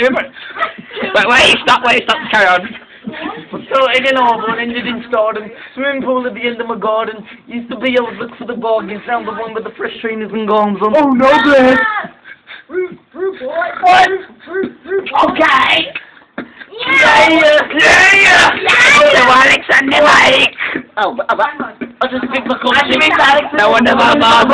Wait, wait, stop, wait, stop, carry on. Started in an Harborne, ended in Stardome. Swimming pool at the end of my garden. Used to be I would look for the bargains. Now the one with the fresh trainers and garms on. Oh, no, ah! Blair. What? Okay. Yeah, yeah, yeah, yeah. Hello, Alexander Mike. Oh, but, but, I just think my No wonder my mom